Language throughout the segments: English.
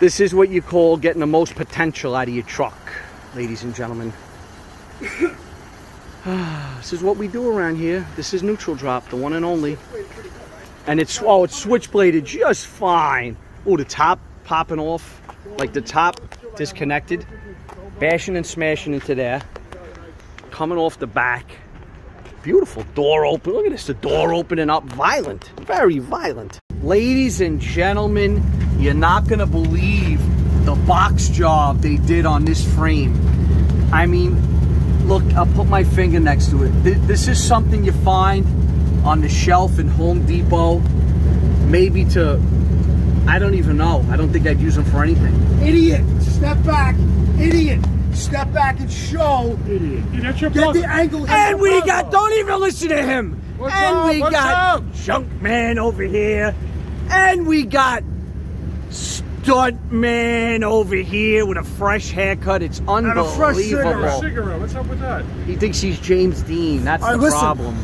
This is what you call getting the most potential out of your truck, ladies and gentlemen. this is what we do around here. This is neutral drop, the one and only. And it's, oh, it's switchbladed just fine. Oh, the top popping off, like the top disconnected. Bashing and smashing into there. Coming off the back. Beautiful door open. Look at this, the door opening up. Violent, very violent. Ladies and gentlemen, you're not gonna believe the box job they did on this frame. I mean, look, I'll put my finger next to it. This is something you find on the shelf in Home Depot, maybe to, I don't even know. I don't think I'd use them for anything. Idiot, step back, idiot. Step back and show. Idiot. Get your Get the angle. And we got, don't even listen to him. What's and up? we What's got up? Junk Man over here. And we got Stunt Man over here with a fresh haircut. It's a fresh cigarette. unbelievable. cigarette. What's up with that? He thinks he's James Dean. That's All the listen. problem.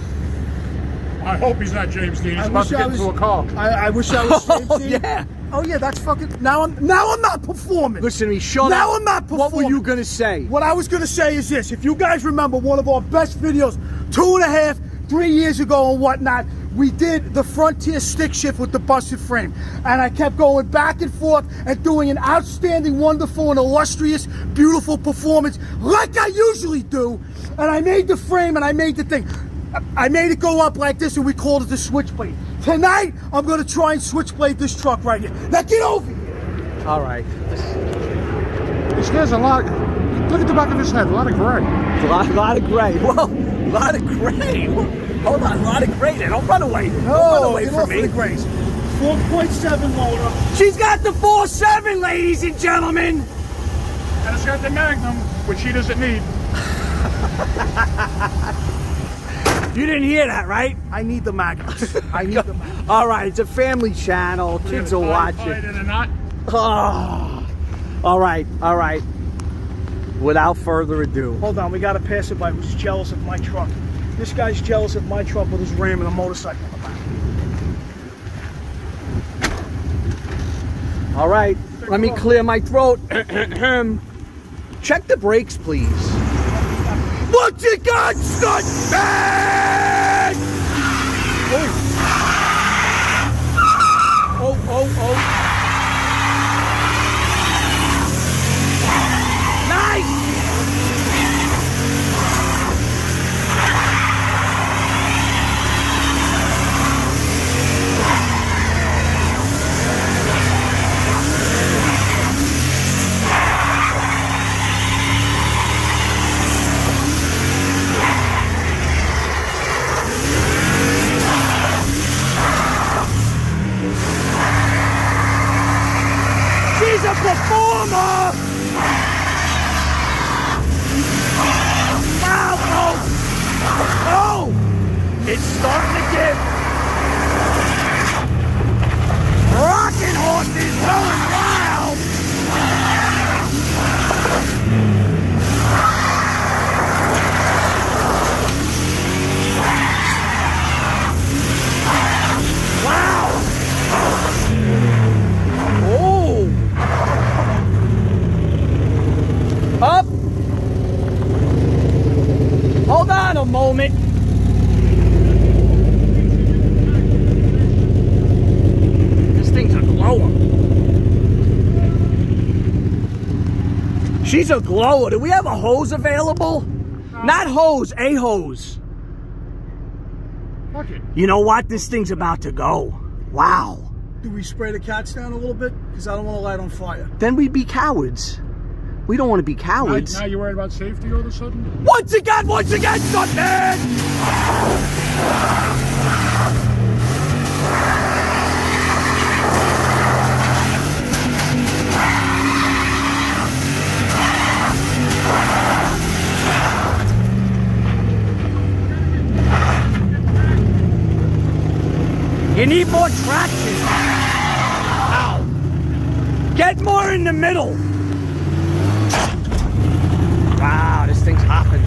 I hope he's not James Dean. He's I about wish to get was. into a car. I, I wish I was. James Oh, Dean. yeah. Oh yeah, that's fucking. Now I'm. Now I'm not performing. Listen to me, shut Now up. I'm not performing. What were you going to say? What I was gonna say is this: if you guys remember one of our best videos, two and a half, three years ago and whatnot, we did the Frontier stick shift with the busted frame, and I kept going back and forth and doing an outstanding, wonderful, and illustrious, beautiful performance like I usually do. And I made the frame and I made the thing. I made it go up like this, and we called it the switchblade. Tonight, I'm gonna try and switchblade this truck right here. Now get over here. All right. This hair's a lot. Look at the back of his head. A lot of gray. A lot, a lot of gray. Whoa, a lot of gray. Hold on, a lot of gray. Don't run away. Don't run away from me. of the grays. 4.7 motor. She's got the 4-7, ladies and gentlemen. And it's got the Magnum, which he doesn't need. You didn't hear that, right? I need the magnets. I need the magnets. All right, it's a family channel. Kids will watch Tied it. in a knot. Oh. Ah. All right, all right. Without further ado. Hold on, we got a passerby who's jealous of my truck. This guy's jealous of my truck with his Ram and a motorcycle the back. All right, let me clear my throat. Check the brakes, please. What you got, stunt man? Oh, oh, oh. oh. Nice! She's a performer! Wow, folks! Oh! It's starting to get rocking horses going wild! Wow! Oh! Up! Hold on a moment. This thing's a glower. She's a glower. Do we have a hose available? Not hose, a hose. Fuck it. You know what? This thing's about to go. Wow. Do we spray the cats down a little bit? Because I don't want to light on fire. Then we'd be cowards. We don't want to be Now, cowards. now you're worried about safety all of a sudden? Once again, once again, Stuntman! You need more traction. Ow. Get more in the middle. Wow, this thing's hopping.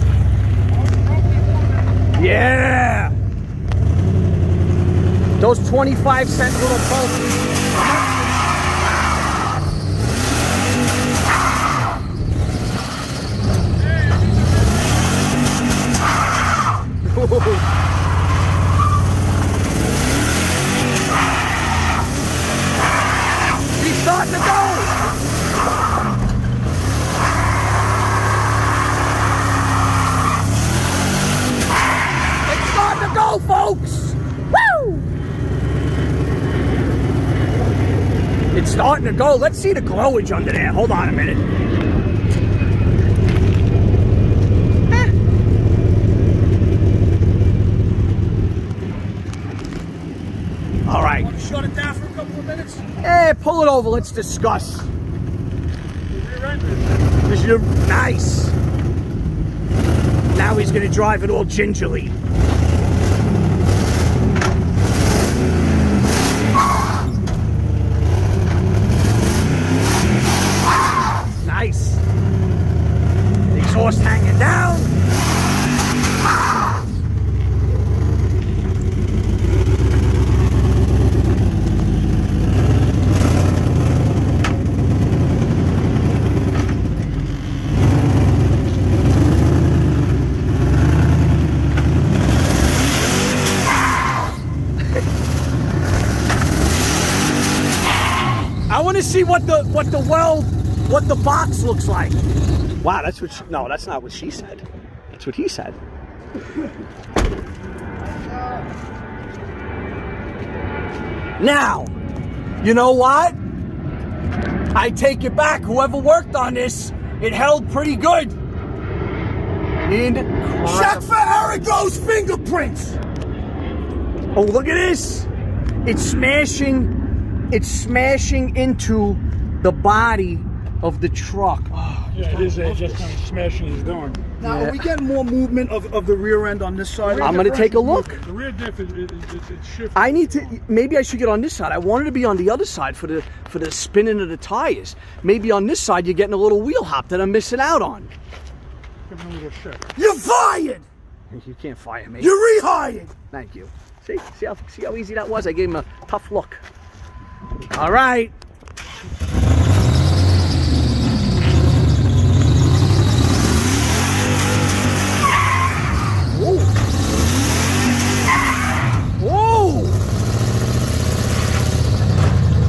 Yeah! Those 25 cent little pulses. He's starting to go. It's starting to go, folks. Woo! It's starting to go. Let's see the glowage under there. Hold on a minute. All right. Shut it down for a couple of minutes. Eh, pull it over. Let's discuss. This is nice. Now he's gonna drive it all gingerly. Nice. The exhaust hanging down. I want to see what the what the well what the box looks like. Wow, that's what she, no, that's not what she said. That's what he said. Now, you know what? I take it back. Whoever worked on this, it held pretty good. Check Incredible. for Arago's fingerprints. Oh, look at this. It's smashing, it's smashing into the body of the truck. Oh, Yeah, it is uh, just kind of smashing he's doing. Now, Yeah. are we getting more movement of, of the rear end on this side? I'm gonna take a look. The rear diff is, is, is, is shifting. I need to. Maybe I should get on this side. I wanted to be on the other side for the for the spinning of the tires. Maybe on this side you're getting a little wheel hop that I'm missing out on. Give him a little shift. You're fired. You can't fire me. You're rehired. Thank you. See, see how see how easy that was. I gave him a tough look. All right. Whoa. Whoa.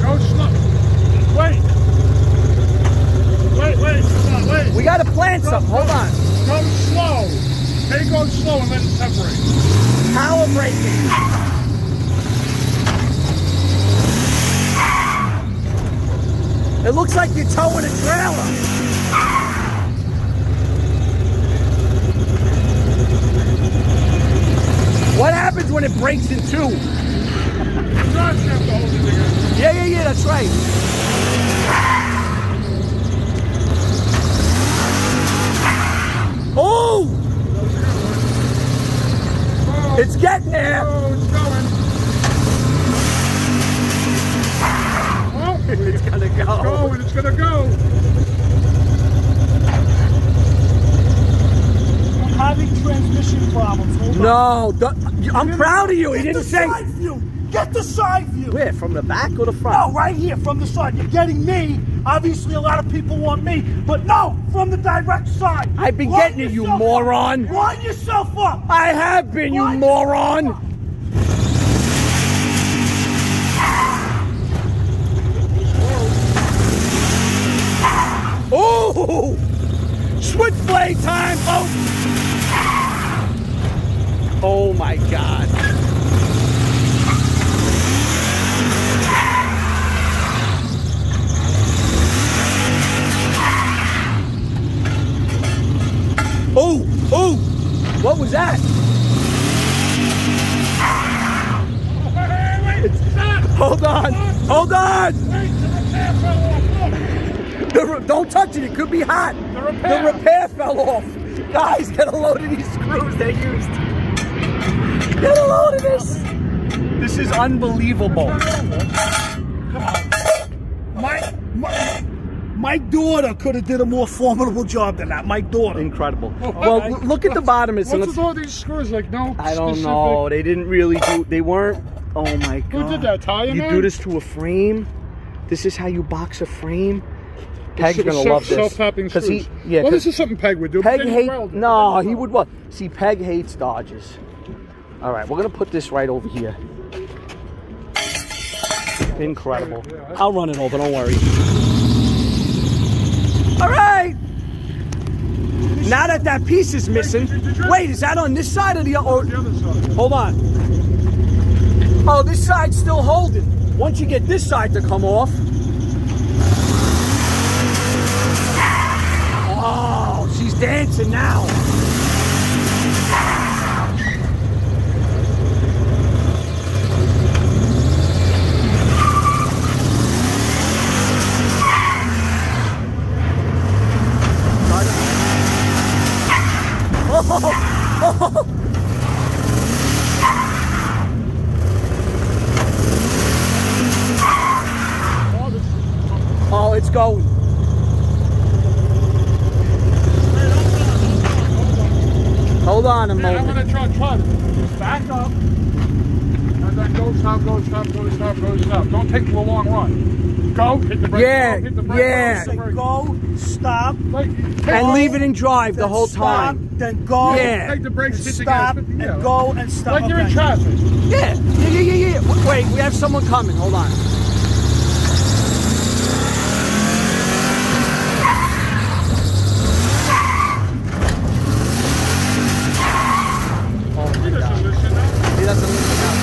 Go slow. Wait. Wait, wait, come on, wait. We got to plan something. Hold on. Go slow. Take go slow and let it separate. Power braking. It looks like you're towing a trailer. What happens when it breaks in two? Yeah, yeah, yeah, that's right. Oh! It's getting there. It's going. It's gonna go. go and it's gonna go. I'm having transmission problems. Hold. No, don't- I'm proud of you. He didn't the say. side view. Get the side view. Where? From the back or the front? No, front? right here from the side. You're getting me. Obviously, a lot of people want me, but no, from the direct side. I've been Line getting it, you yourself up. moron. Line yourself up. I have been, you Line moron. Switchblade time, folks! Oh my god. Oh! Oh! What was that? Wait, wait, stop. Hold on! Hold on! Wait, the repair fell off. Look, The re- it, it could be hot. The repair. The repair fell off. Guys, get a load of these screws they used. Get a load of this. This is unbelievable. My, my, my daughter could have did a more formidable job than that. My daughter. Incredible. Oh, well, l- look at the bottom. It's What's with all these screws? Like, no. I don't specific- know. They didn't really do. They weren't. Oh my god. Who did that, Talia, You man? do this to a frame. This is how you box a frame. Peg's Self- gonna love this. Self-tapping Cause screws. he, yeah, well, 'cause this is something Peg would do. but Peg then hate. weld it. No, he would what? See, Peg hates Dodges. All right, we're gonna put this right over here. Incredible. I'll run it over, don't worry. All right. Now that that piece is missing, wait, is that on this side or the other? The other side. Hold on. Oh, this side's still holding. Once you get this side to come off. Oh, she's dancing now. Oh, it's going. Hold on a Man, I'm moment. gonna try, try to back up. And then go, stop, go, stop, go, stop, go, stop. Don't take a long run. Go, hit the brake. Yeah, go, hit the brake, yeah. hit the Say brake. go, stop, Like, take, And leave it in drive the whole stop, time. Then go. Yeah. take the brakes, hit the Stop gas. and yeah. go and stop. Like you're in traffic. Yeah, yeah, yeah, yeah, yeah. Wait, we have someone coming. Hold on. He doesn't listen now. He doesn't listen now.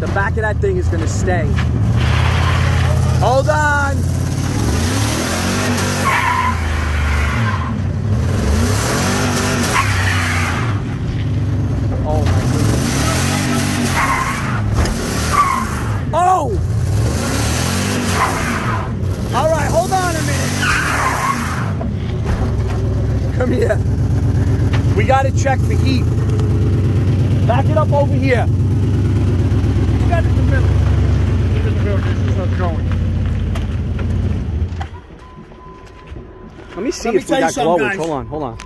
The back is gonna stay. Hold on. Oh my goodness. Oh! All right, hold on a minute. Come here. We gotta check the heat. Back it up over here. You got it in the middle. Look at the middle, this is not going. Let me see Let if tell we got glowers. Hold on, hold on.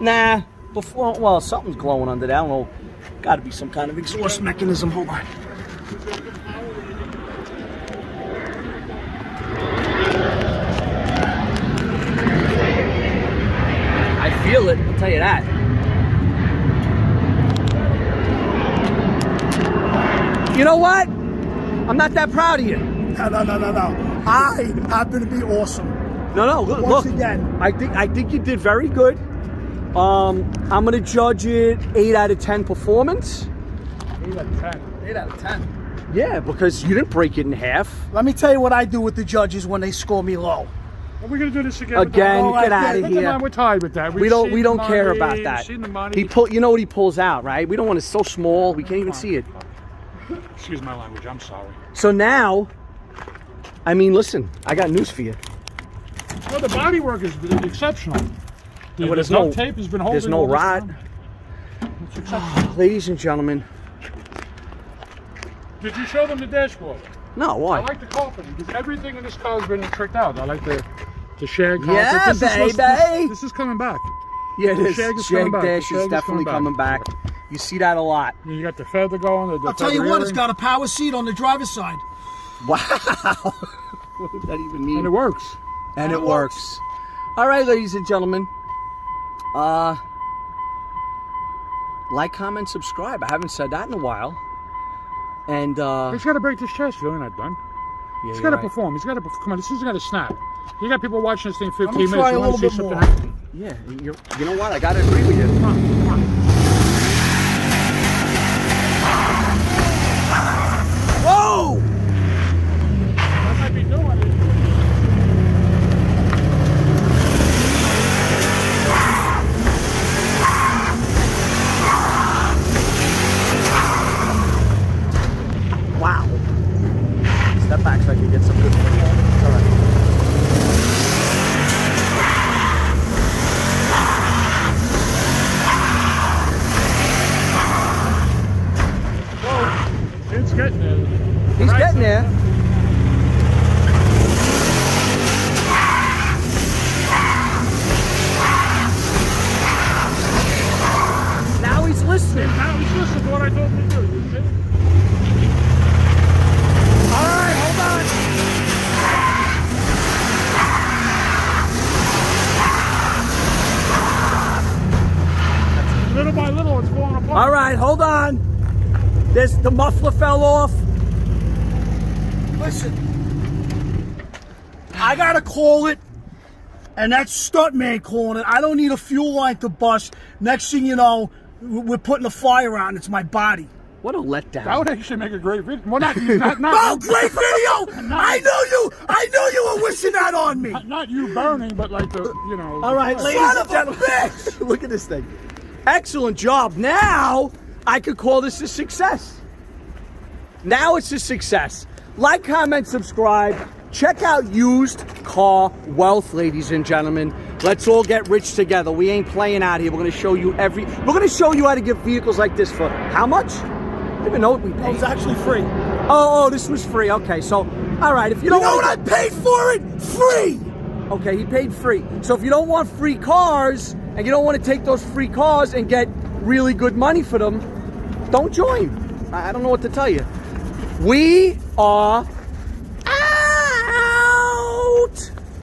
Nah, before, well, something's glowing under there. I don't know. Gotta be some kind of exhaust mechanism. Hold on. I feel it, I'll tell you that. You know what? I'm not that proud of you. No, no, no, no, no. I happen to be awesome. No, no. Look, Once look. again. I think I think you did very good. Um, I'm gonna judge it eight out of ten performance. 8 out of 10. 8 out of 10. Yeah, because you didn't break it in half. Let me tell you what I do with the judges when they score me low. Are we gonna do this again? Again, All right, get out of Come here. we're tired with that. We We've don't we don't care about that. Seen the money. He pull. You know what he pulls out, right? We don't want it so small. We can't even see it. Excuse my language. I'm sorry. So now, I mean, listen. I got news for you. Well, the body work is exceptional. The, Well, there's duct no- tape has been holding. There's no all this rot. time. It's exceptional. Ladies and gentlemen. Did you show them the dashboard? No, why? I like the carpeting because everything in this car has been tricked out. I like the the shag carpet. Yeah, this Is supposed- baby. this, this is coming back. Yeah, it is. shag is Shag coming back. The dash shag is is definitely coming coming back. You see that a lot. You got the feather going. The, the I'll tell you feather what, it's got a power seat on the driver's side. Wow. what does that even mean? and it works. and it it works. works. All right, ladies and gentlemen. Uh, like, comment, subscribe. I haven't said that in a while. And uh, He's got to break this chest. You're not done. yeah, He's you're got to right. perform. He's got to come on. This isn't going to snap. You got people watching this thing 15 me minutes. try You a want to see little bit something more. happen. Yeah, you're, you know what? I gotta agree with you. Come on, come on. Whoa! I might be doing it. Wow. Step back so I can get some good footage. All right. It's getting there. He's Right, getting so- there. Now he's listening. Now he's listening to what I told him to do. You see? All right, hold on. Little by little, it's falling apart. All right, hold on. There's the muffler fell off. Listen, I gotta call it, and that's stuntman calling it. I don't need a fuel line to bust. Next thing you know, we're putting a fire on. It's my body. What a letdown. That would actually make a great video. Well, not not, not, Oh, great video! I know you. I know you were wishing that on me. not you burning, but like the, you know. All right, ladies Son and gentlemen. bitch! Look at this thing. Excellent job. Now I could call this a success. Now it's a success. Like, comment, subscribe. Check out Used Car Wealth, ladies and gentlemen. Let's all get rich together. We ain't playing out here. We're going to show you every. We're going to show you how to get vehicles like this for how much? I don't even know what we paid. was actually free. Oh, oh, this was free. Okay, so all right. If you You don't know wanna- what I paid for it? Free. Okay, he paid free. So if you don't want free cars and you don't want to take those free cars and get really good money for them, don't join. I I don't know what to tell you. We are